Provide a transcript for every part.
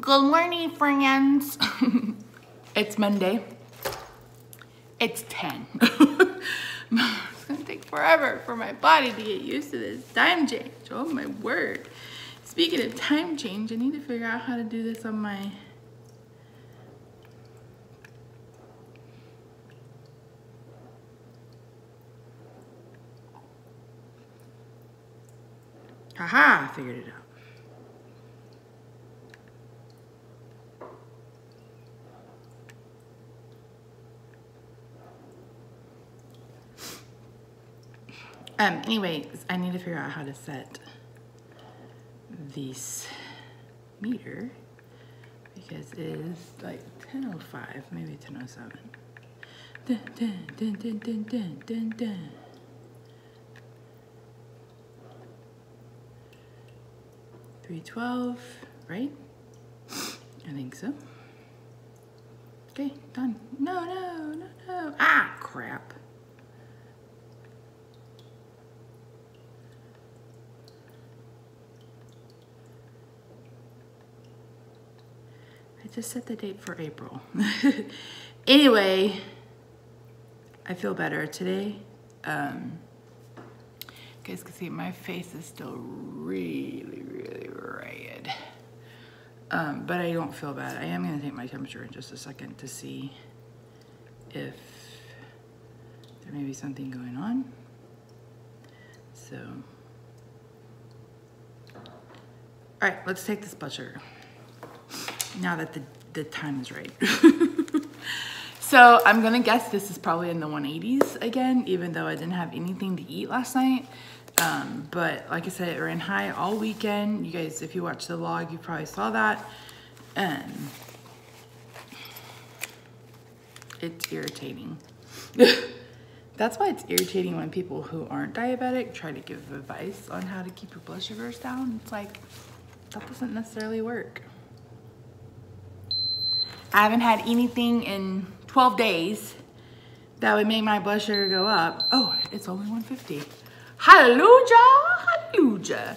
Good morning, friends. it's Monday. It's 10. it's gonna take forever for my body to get used to this time change. Oh my word. Speaking of time change, I need to figure out how to do this on my Haha, I figured it out. Um, anyways, I need to figure out how to set this meter because it is like 10.05, maybe 10.07. Dun, dun, dun, dun, dun, dun, dun, dun. Three twelve, right? I think so. Okay, done. No, no, no, no. Ah, crap. I just set the date for April. anyway, I feel better today. Um, you guys can see my face is still really, really red. Um, but I don't feel bad. I am gonna take my temperature in just a second to see if there may be something going on. So, all right, let's take this blood sugar now that the, the time is right. so I'm gonna guess this is probably in the 180s again, even though I didn't have anything to eat last night. Um, but like I said, it ran high all weekend. You guys, if you watched the vlog, you probably saw that. Um, it's irritating. That's why it's irritating when people who aren't diabetic try to give advice on how to keep your blood sugars down. It's like, that doesn't necessarily work. I haven't had anything in 12 days that would make my blood sugar go up. Oh, it's only 150. Hallelujah, hallelujah.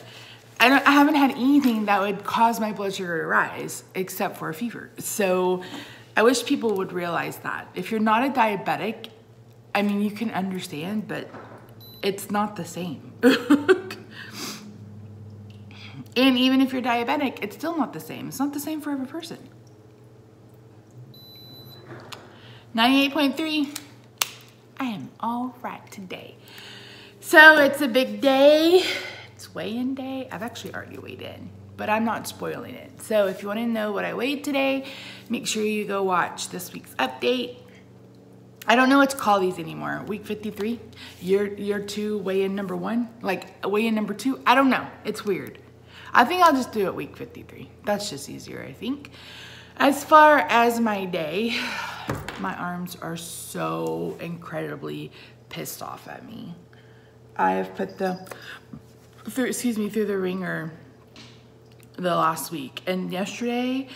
I, I haven't had anything that would cause my blood sugar to rise except for a fever. So I wish people would realize that. If you're not a diabetic, I mean, you can understand, but it's not the same. and even if you're diabetic, it's still not the same. It's not the same for every person. 98.3, I am all right today. So it's a big day. It's weigh-in day. I've actually already weighed in, but I'm not spoiling it. So if you wanna know what I weighed today, make sure you go watch this week's update. I don't know what to call these anymore. Week 53, year, year two, weigh-in number one, like weigh-in number two. I don't know, it's weird. I think I'll just do it week 53. That's just easier, I think. As far as my day, my arms are so incredibly pissed off at me. I have put the, through, excuse me, through the ringer the last week. And yesterday,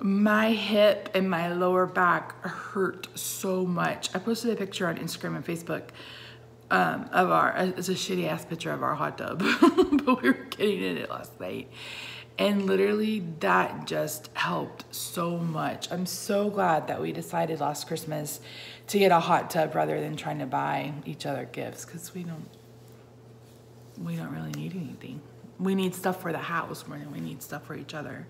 my hip and my lower back hurt so much. I posted a picture on Instagram and Facebook um, of our, it's a shitty ass picture of our hot tub, but we were getting in it last night. And literally that just helped so much. I'm so glad that we decided last Christmas to get a hot tub rather than trying to buy each other gifts because we don't, we don't really need anything. We need stuff for the house more than we need stuff for each other.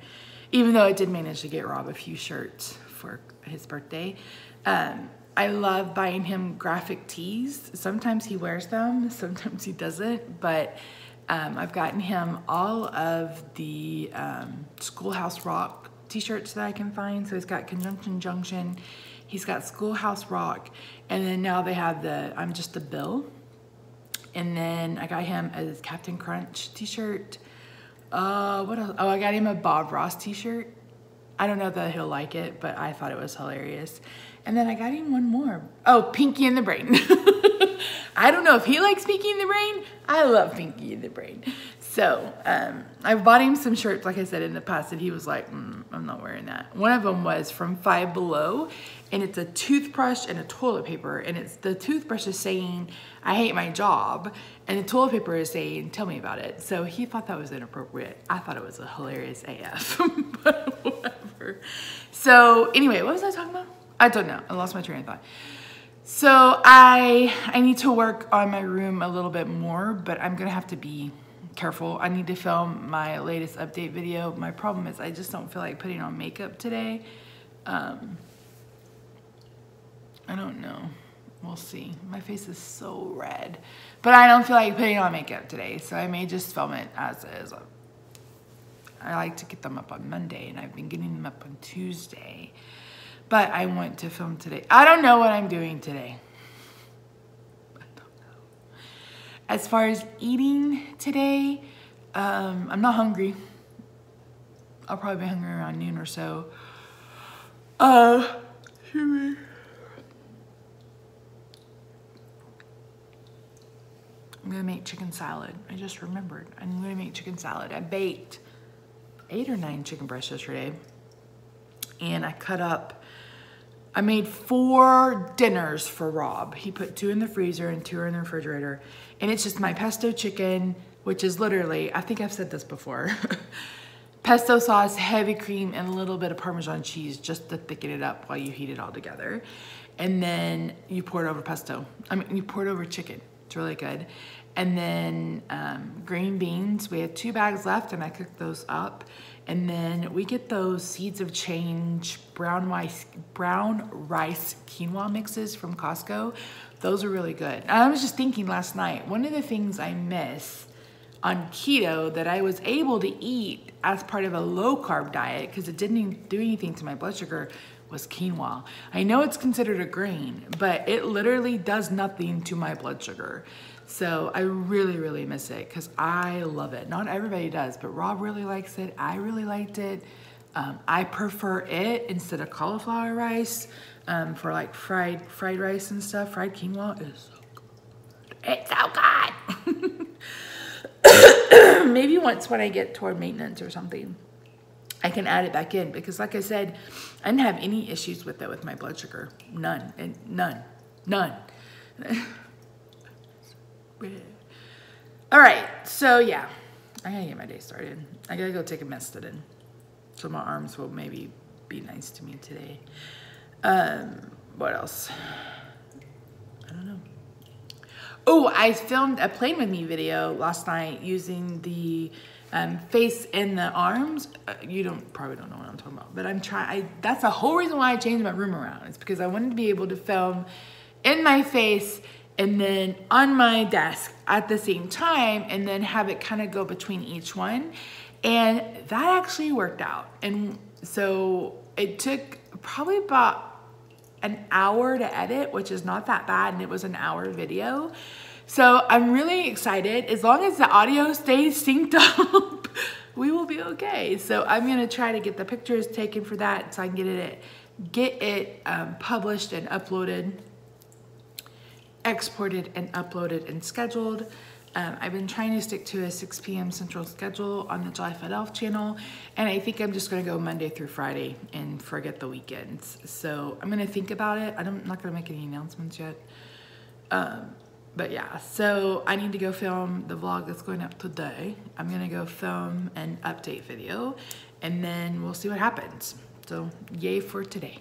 Even though I did manage to get Rob a few shirts for his birthday. Um, I love buying him graphic tees. Sometimes he wears them, sometimes he doesn't, but um, I've gotten him all of the um, Schoolhouse Rock t-shirts that I can find. So he's got Conjunction Junction, he's got Schoolhouse Rock, and then now they have the I'm Just a Bill. And then I got him a Captain Crunch t-shirt. Uh, what else? Oh, I got him a Bob Ross t-shirt. I don't know that he'll like it, but I thought it was hilarious. And then I got him one more. Oh, Pinky and the Brain. I don't know if he likes Pinky and the Brain. I love Pinky and the Brain. So um, I bought him some shirts, like I said in the past, and he was like, mm, I'm not wearing that. One of them was from Five Below, and it's a toothbrush and a toilet paper, and it's the toothbrush is saying, I hate my job, and the toilet paper is saying, tell me about it. So he thought that was inappropriate. I thought it was a hilarious AF, but whatever. So anyway, what was I talking about? I don't know. I lost my train of thought. So I I need to work on my room a little bit more, but I'm gonna have to be careful. I need to film my latest update video. My problem is I just don't feel like putting on makeup today. Um, I don't know. We'll see. My face is so red. But I don't feel like putting on makeup today, so I may just film it as is. I like to get them up on Monday, and I've been getting them up on Tuesday. But I want to film today. I don't know what I'm doing today. As far as eating today, um, I'm not hungry. I'll probably be hungry around noon or so. Uh, I'm gonna make chicken salad. I just remembered. I'm gonna make chicken salad. I baked eight or nine chicken breasts yesterday and I cut up I made four dinners for Rob. He put two in the freezer and two in the refrigerator. And it's just my pesto chicken, which is literally, I think I've said this before, pesto sauce, heavy cream, and a little bit of Parmesan cheese just to thicken it up while you heat it all together. And then you pour it over pesto. I mean, you pour it over chicken. It's really good. And then um, green beans, we had two bags left and I cooked those up. And then we get those Seeds of Change brown rice, brown rice quinoa mixes from Costco. Those are really good. I was just thinking last night, one of the things I miss on keto that I was able to eat as part of a low carb diet because it didn't do anything to my blood sugar was quinoa. I know it's considered a grain, but it literally does nothing to my blood sugar. So I really, really miss it because I love it. Not everybody does, but Rob really likes it. I really liked it. Um, I prefer it instead of cauliflower rice um, for like fried fried rice and stuff. Fried quinoa is so good. It's so good. Maybe once when I get toward maintenance or something, I can add it back in because like I said, I didn't have any issues with it with my blood sugar. None. And none. None. All right, so yeah, I gotta get my day started. I gotta go take a Mestedin, so my arms will maybe be nice to me today. Um, what else? I don't know. Oh, I filmed a Plan With Me video last night using the um, face and the arms. Uh, you don't probably don't know what I'm talking about, but I'm trying. That's the whole reason why I changed my room around. It's because I wanted to be able to film in my face and then on my desk at the same time and then have it kind of go between each one. And that actually worked out. And so it took probably about an hour to edit, which is not that bad. And it was an hour video. So I'm really excited. As long as the audio stays synced up, we will be okay. So I'm gonna try to get the pictures taken for that so I can get it, get it um, published and uploaded exported and uploaded and scheduled. Um, I've been trying to stick to a 6 p.m. Central schedule on the Jolly Fat Elf channel, and I think I'm just gonna go Monday through Friday and forget the weekends. So I'm gonna think about it. I'm not gonna make any announcements yet. Um, but yeah, so I need to go film the vlog that's going up today. I'm gonna go film an update video, and then we'll see what happens. So yay for today.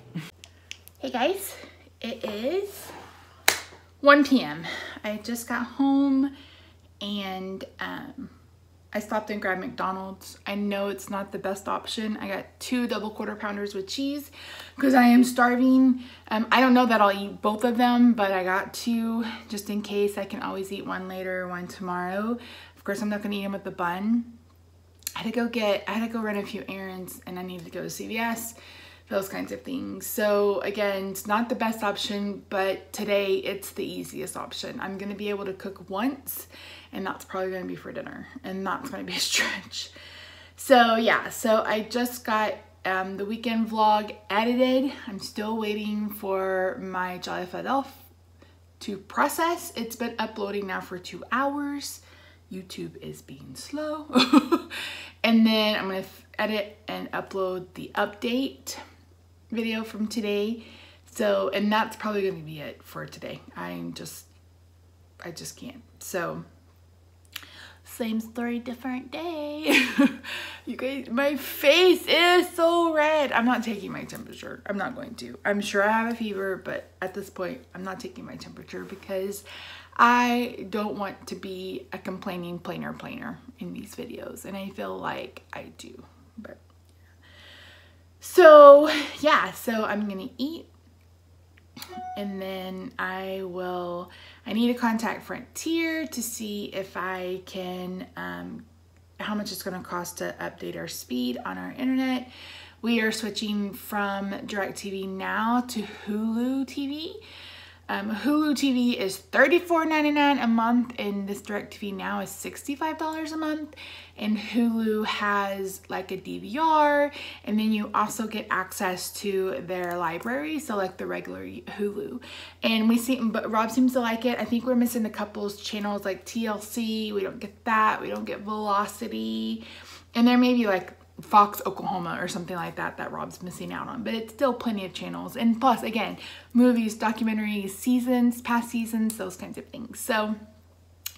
Hey guys, it is 1 p.m. I just got home and um, I stopped and grabbed McDonald's. I know it's not the best option. I got two double quarter pounders with cheese because I am starving. Um, I don't know that I'll eat both of them, but I got two just in case. I can always eat one later, one tomorrow. Of course, I'm not gonna eat them with the bun. I had to go get, I had to go run a few errands and I needed to go to CVS those kinds of things. So again, it's not the best option, but today it's the easiest option. I'm gonna be able to cook once and that's probably gonna be for dinner and that's gonna be a stretch. So yeah, so I just got um, the weekend vlog edited. I'm still waiting for my Jolly Elf to process. It's been uploading now for two hours. YouTube is being slow. and then I'm gonna edit and upload the update video from today. So, and that's probably gonna be it for today. I'm just, I just can't. So, same story, different day. you guys, my face is so red. I'm not taking my temperature. I'm not going to. I'm sure I have a fever, but at this point, I'm not taking my temperature because I don't want to be a complaining planer planer in these videos. And I feel like I do, but so yeah, so I'm gonna eat and then I will, I need to contact Frontier to see if I can, um, how much it's to cost to update our speed on our internet. We are switching from DirecTV Now to Hulu TV. Um, Hulu TV is $34.99 a month and this DirecTV Now is $65 a month. And Hulu has like a DVR and then you also get access to their library so like the regular Hulu. And we see but Rob seems to like it. I think we're missing a couple channels like TLC we don't get that. We don't get Velocity. And there may be like Fox Oklahoma or something like that that Rob's missing out on. But it's still plenty of channels. And plus, again, movies, documentaries, seasons, past seasons, those kinds of things. So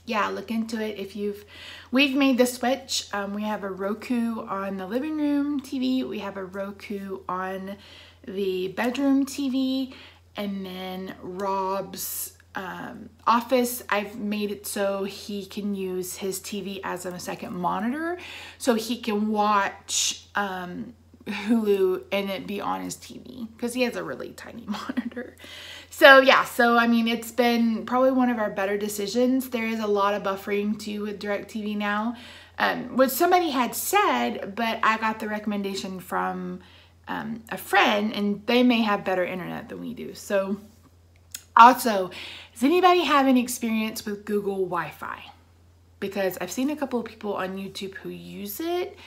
yeah, look into it if you've, we've made the switch. Um, we have a Roku on the living room TV. We have a Roku on the bedroom TV. And then Rob's um, office, I've made it so he can use his TV as a second monitor so he can watch um, Hulu and it be on his TV because he has a really tiny monitor. So yeah, so I mean, it's been probably one of our better decisions. There is a lot of buffering too with DirecTV now, um, which somebody had said, but I got the recommendation from um, a friend and they may have better internet than we do. So also, does anybody have any experience with Google Wi-Fi? Because I've seen a couple of people on YouTube who use it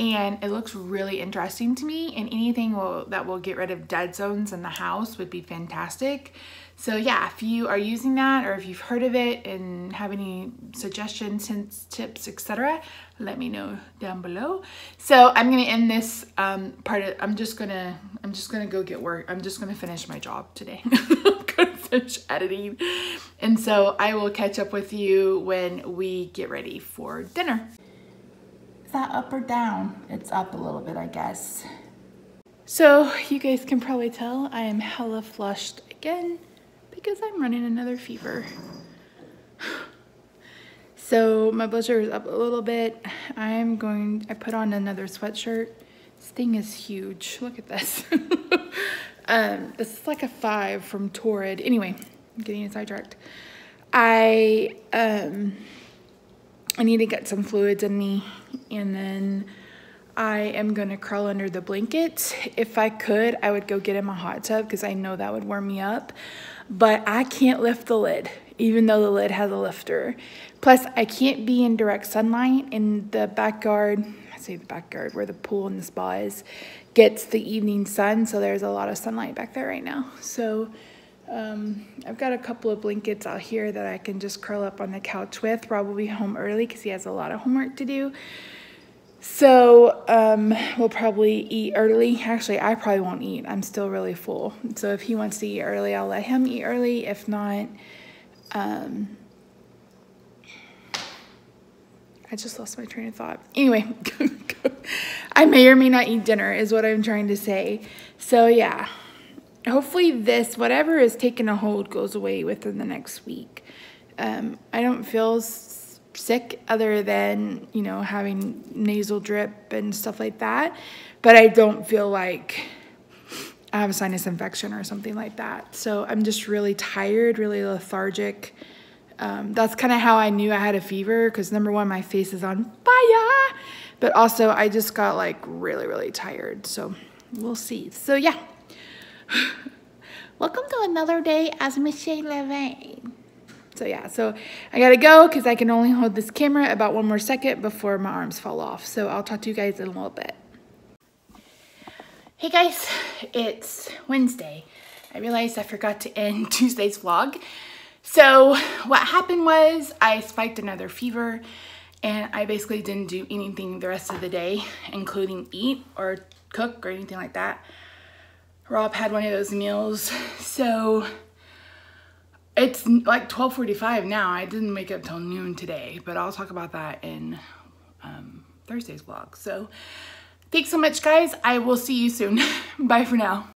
and it looks really interesting to me and anything will, that will get rid of dead zones in the house would be fantastic. So yeah, if you are using that or if you've heard of it and have any suggestions, hints, tips, etc., let me know down below. So I'm gonna end this um, part of, I'm just gonna, I'm just gonna go get work. I'm just gonna finish my job today. editing. And so I will catch up with you when we get ready for dinner. Is that up or down? It's up a little bit, I guess. So you guys can probably tell I am hella flushed again because I'm running another fever. So my blood sugar is up a little bit. I'm going, I put on another sweatshirt. This thing is huge. Look at this. um, this is like a five from Torrid. Anyway, I'm getting sidetracked. I, um, I need to get some fluids in me and then I am gonna crawl under the blankets. If I could, I would go get in my hot tub because I know that would warm me up but I can't lift the lid, even though the lid has a lifter. Plus, I can't be in direct sunlight in the backyard, Say the backyard, where the pool and the spa is, gets the evening sun, so there's a lot of sunlight back there right now. So um, I've got a couple of blankets out here that I can just curl up on the couch with. Rob will be home early because he has a lot of homework to do. So um, we'll probably eat early. Actually, I probably won't eat. I'm still really full. So if he wants to eat early, I'll let him eat early. If not, um, I just lost my train of thought. Anyway, I may or may not eat dinner is what I'm trying to say. So yeah, hopefully this, whatever is taking a hold goes away within the next week. Um, I don't feel sick other than, you know, having nasal drip and stuff like that. But I don't feel like I have a sinus infection or something like that. So I'm just really tired, really lethargic. Um, that's kind of how I knew I had a fever because number one, my face is on fire. But also, I just got like really, really tired. So we'll see. So yeah. Welcome to another day as Michelle Levine. So yeah, so I gotta go because I can only hold this camera about one more second before my arms fall off. So I'll talk to you guys in a little bit. Hey guys, it's Wednesday. I realized I forgot to end Tuesday's vlog. So what happened was I spiked another fever and I basically didn't do anything the rest of the day, including eat or cook or anything like that. Rob had one of those meals. So it's like 12.45 now. I didn't wake up till noon today, but I'll talk about that in um, Thursday's vlog. So thanks so much, guys. I will see you soon. Bye for now.